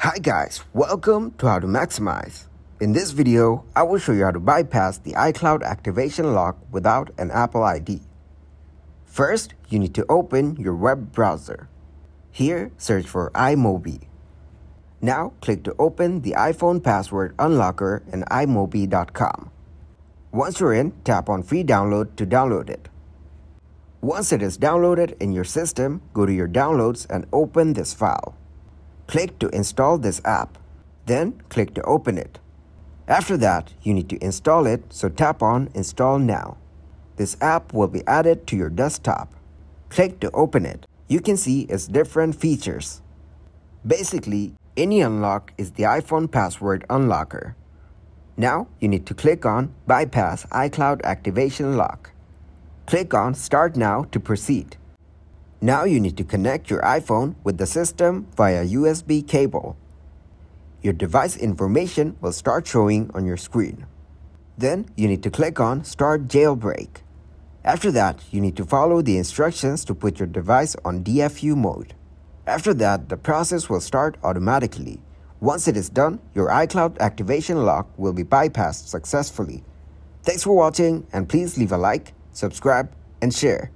Hi guys, welcome to How to Maximize. In this video, I will show you how to bypass the iCloud activation lock without an Apple ID. First, you need to open your web browser. Here, search for iMobi. Now, click to open the iPhone password unlocker in iMobi.com. Once you're in, tap on free download to download it. Once it is downloaded in your system, go to your downloads and open this file. Click to install this app. Then click to open it. After that, you need to install it, so tap on Install Now. This app will be added to your desktop. Click to open it. You can see its different features. Basically, any unlock is the iPhone password unlocker. Now, you need to click on Bypass iCloud Activation Lock. Click on Start Now to proceed. Now you need to connect your iPhone with the system via USB cable. Your device information will start showing on your screen. Then you need to click on Start Jailbreak. After that, you need to follow the instructions to put your device on DFU mode. After that, the process will start automatically. Once it is done, your iCloud activation lock will be bypassed successfully. Thanks for watching and please leave a like, subscribe, and share.